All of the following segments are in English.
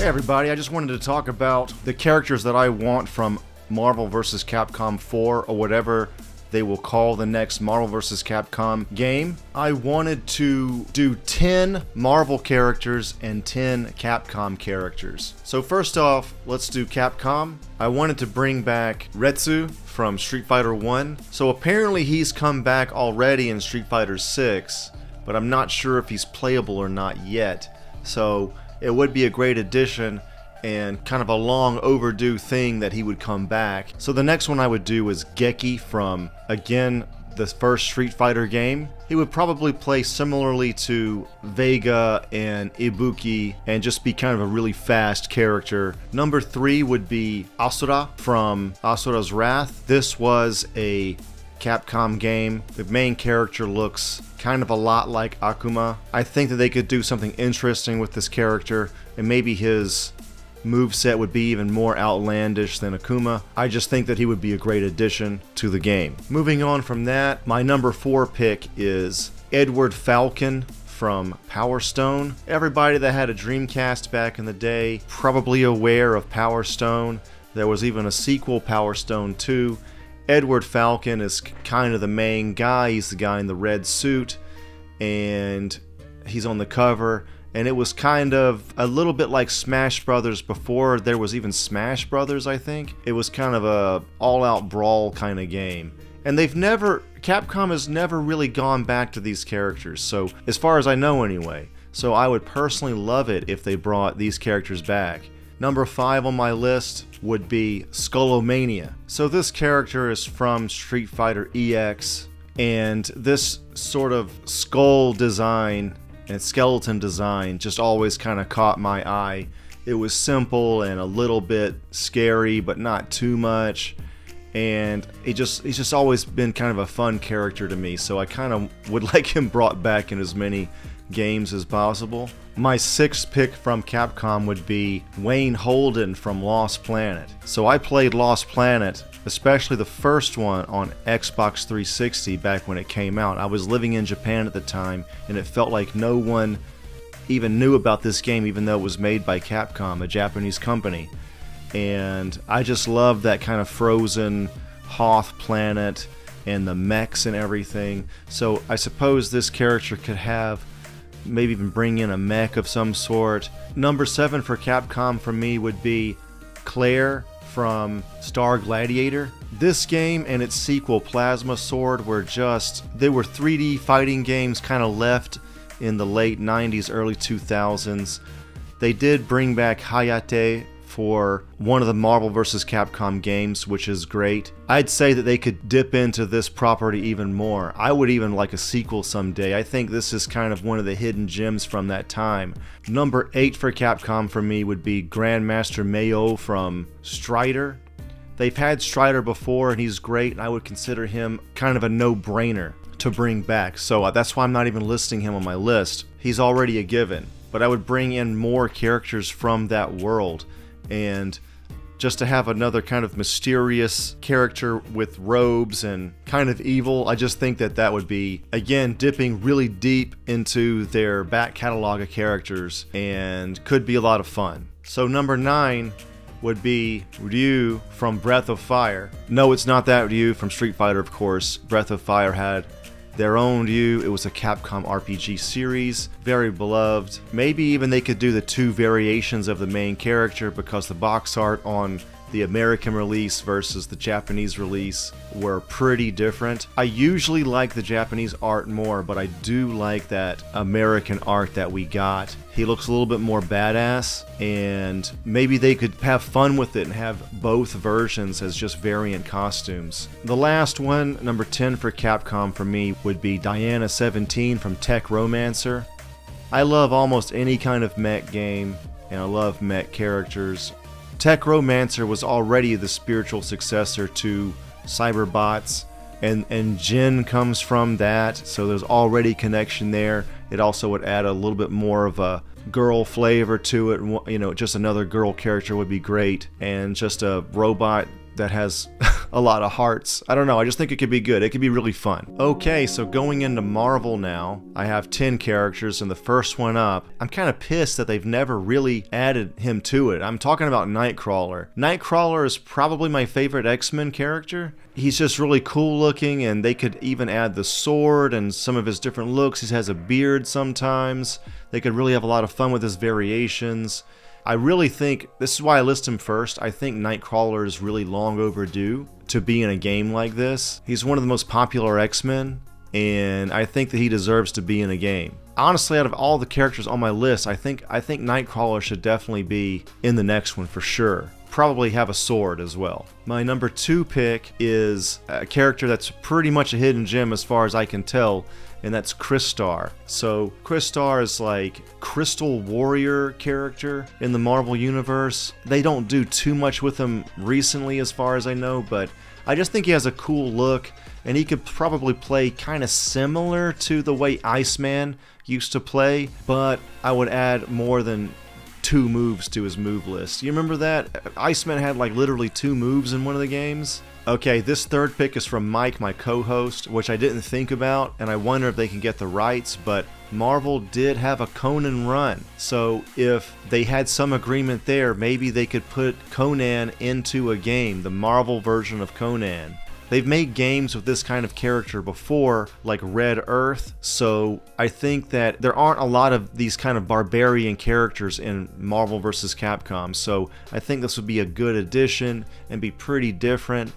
Hey everybody, I just wanted to talk about the characters that I want from Marvel vs. Capcom 4 or whatever they will call the next Marvel vs. Capcom game. I wanted to do 10 Marvel characters and 10 Capcom characters. So first off, let's do Capcom. I wanted to bring back Retsu from Street Fighter 1. So apparently he's come back already in Street Fighter 6, but I'm not sure if he's playable or not yet. So it would be a great addition and kind of a long overdue thing that he would come back. So the next one I would do is Geki from, again, the first Street Fighter game. He would probably play similarly to Vega and Ibuki and just be kind of a really fast character. Number three would be Asura from Asura's Wrath. This was a Capcom game. The main character looks kind of a lot like Akuma. I think that they could do something interesting with this character and maybe his move set would be even more outlandish than Akuma. I just think that he would be a great addition to the game. Moving on from that, my number four pick is Edward Falcon from Power Stone. Everybody that had a Dreamcast back in the day probably aware of Power Stone. There was even a sequel, Power Stone 2, Edward Falcon is kind of the main guy. He's the guy in the red suit, and he's on the cover. And it was kind of a little bit like Smash Brothers before there was even Smash Brothers, I think. It was kind of a all-out brawl kind of game. And they've never Capcom has never really gone back to these characters. So, as far as I know anyway. So, I would personally love it if they brought these characters back. Number 5 on my list would be Skullomania. So this character is from Street Fighter EX, and this sort of skull design and skeleton design just always kind of caught my eye. It was simple and a little bit scary, but not too much. And he just he's just always been kind of a fun character to me, so I kind of would like him brought back in as many games as possible. My sixth pick from Capcom would be Wayne Holden from Lost Planet. So I played Lost Planet, especially the first one on Xbox 360 back when it came out. I was living in Japan at the time, and it felt like no one even knew about this game, even though it was made by Capcom, a Japanese company. And I just loved that kind of frozen Hoth planet and the mechs and everything. So I suppose this character could have maybe even bring in a mech of some sort. Number seven for Capcom for me would be Claire from Star Gladiator. This game and its sequel Plasma Sword were just, they were 3D fighting games kind of left in the late 90s, early 2000s. They did bring back Hayato for one of the Marvel vs. Capcom games, which is great. I'd say that they could dip into this property even more. I would even like a sequel someday. I think this is kind of one of the hidden gems from that time. Number 8 for Capcom for me would be Grandmaster Meio from Strider. They've had Strider before and he's great, and I would consider him kind of a no-brainer to bring back. So uh, that's why I'm not even listing him on my list. He's already a given. But I would bring in more characters from that world and just to have another kind of mysterious character with robes and kind of evil, I just think that that would be, again, dipping really deep into their back catalog of characters and could be a lot of fun. So, number nine would be Ryu from Breath of Fire. No, it's not that Ryu from Street Fighter, of course. Breath of Fire had their own Ryu. It was a Capcom RPG series, very beloved. Maybe even they could do the two variations of the main character because the box art on the American release versus the Japanese release were pretty different. I usually like the Japanese art more, but I do like that American art that we got. He looks a little bit more badass, and maybe they could have fun with it and have both versions as just variant costumes. The last one, number 10 for Capcom for me, would be Diana 17 from Tech Romancer. I love almost any kind of mech game, and I love mech characters. Tech Romancer was already the spiritual successor to Cyberbots, and and Jin comes from that, so there's already connection there. It also would add a little bit more of a girl flavor to it. You know, just another girl character would be great, and just a robot that has a lot of hearts. I don't know, I just think it could be good. It could be really fun. Okay, so going into Marvel now, I have 10 characters, and the first one up, I'm kind of pissed that they've never really added him to it. I'm talking about Nightcrawler. Nightcrawler is probably my favorite X-Men character. He's just really cool looking, and they could even add the sword and some of his different looks. He has a beard sometimes. They could really have a lot of fun with his variations. I really think this is why I list him first. I think Nightcrawler is really long overdue to be in a game like this. He's one of the most popular X-Men, and I think that he deserves to be in a game. Honestly, out of all the characters on my list, I think I think Nightcrawler should definitely be in the next one for sure. Probably have a sword as well. My number two pick is a character that's pretty much a hidden gem as far as I can tell, and that's Crystar. So Crystar is like Crystal Warrior character in the Marvel Universe. They don't do too much with him recently as far as I know, but I just think he has a cool look and he could probably play kind of similar to the way Iceman used to play, but I would add more than two moves to his move list. You remember that? Iceman had like literally two moves in one of the games. Okay, this third pick is from Mike, my co-host, which I didn't think about, and I wonder if they can get the rights, but Marvel did have a Conan run. So if they had some agreement there, maybe they could put Conan into a game, the Marvel version of Conan. They've made games with this kind of character before, like Red Earth, so I think that there aren't a lot of these kind of barbarian characters in Marvel vs. Capcom, so I think this would be a good addition and be pretty different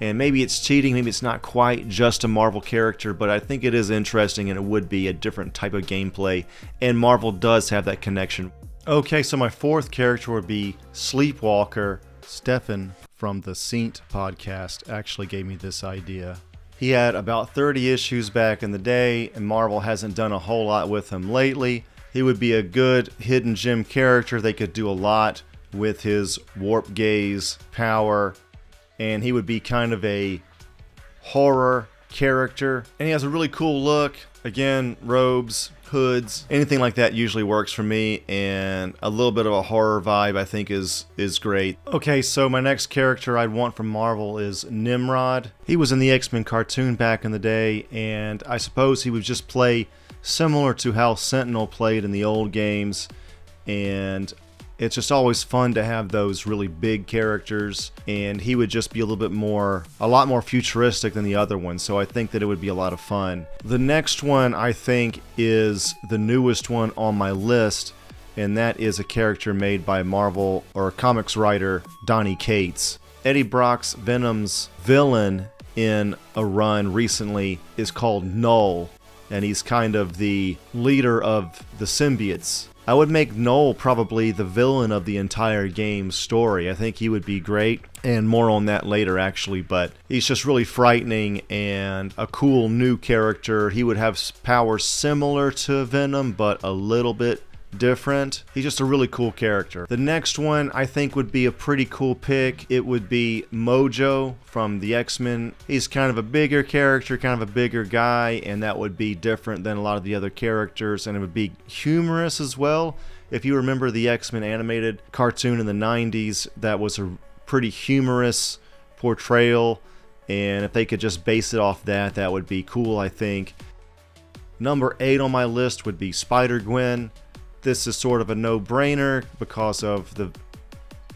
and maybe it's cheating, maybe it's not quite just a Marvel character, but I think it is interesting and it would be a different type of gameplay, and Marvel does have that connection. Okay, so my fourth character would be Sleepwalker. Stefan from the Saint podcast actually gave me this idea. He had about 30 issues back in the day, and Marvel hasn't done a whole lot with him lately. He would be a good hidden gem character. They could do a lot with his warp gaze power and he would be kind of a horror character. And he has a really cool look. Again, robes, hoods, anything like that usually works for me and a little bit of a horror vibe I think is is great. Okay, so my next character I'd want from Marvel is Nimrod. He was in the X-Men cartoon back in the day and I suppose he would just play similar to how Sentinel played in the old games and it's just always fun to have those really big characters and he would just be a little bit more a lot more futuristic than the other ones so i think that it would be a lot of fun. The next one i think is the newest one on my list and that is a character made by marvel or comics writer donny cates. Eddie brock's venom's villain in a run recently is called Knull and he's kind of the leader of the symbiotes I would make Knull probably the villain of the entire game's story. I think he would be great, and more on that later actually, but he's just really frightening and a cool new character. He would have powers similar to Venom, but a little bit different. He's just a really cool character. The next one I think would be a pretty cool pick. It would be Mojo from the X-Men. He's kind of a bigger character, kind of a bigger guy, and that would be different than a lot of the other characters, and it would be humorous as well. If you remember the X-Men animated cartoon in the 90s, that was a pretty humorous portrayal, and if they could just base it off that, that would be cool, I think. Number 8 on my list would be Spider-Gwen this is sort of a no-brainer because of the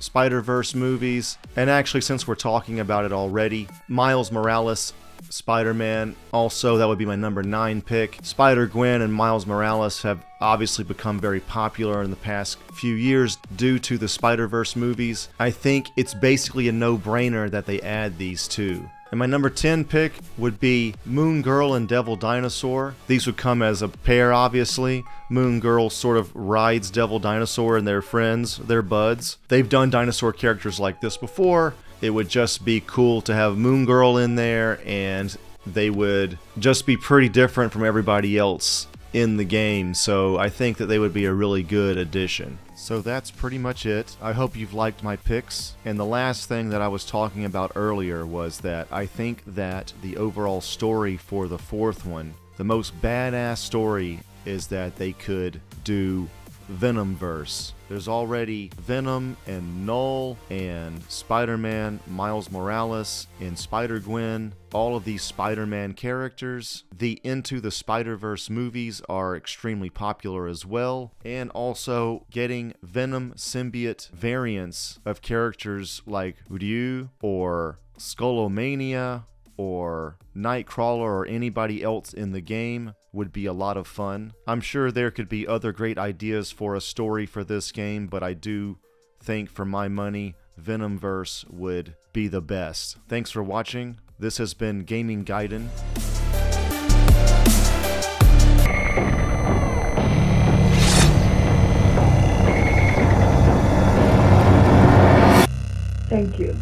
Spider-Verse movies. And actually, since we're talking about it already, Miles Morales Spider-Man. Also, that would be my number 9 pick. Spider-Gwen and Miles Morales have obviously become very popular in the past few years due to the Spider-Verse movies. I think it's basically a no-brainer that they add these two. And my number 10 pick would be Moon Girl and Devil Dinosaur. These would come as a pair, obviously. Moon Girl sort of rides Devil Dinosaur and their friends, their buds. They've done dinosaur characters like this before. It would just be cool to have Moon Girl in there, and they would just be pretty different from everybody else in the game, so I think that they would be a really good addition. So that's pretty much it. I hope you've liked my picks. And the last thing that I was talking about earlier was that I think that the overall story for the fourth one, the most badass story is that they could do Venomverse. There's already Venom and Knull and Spider Man, Miles Morales, and Spider Gwen. All of these Spider Man characters. The Into the Spider Verse movies are extremely popular as well. And also getting Venom symbiote variants of characters like Ryu or Skullomania or Nightcrawler or anybody else in the game would be a lot of fun. I'm sure there could be other great ideas for a story for this game, but I do think for my money, Venomverse would be the best. Thanks for watching. This has been Gaming Gaiden. Thank you.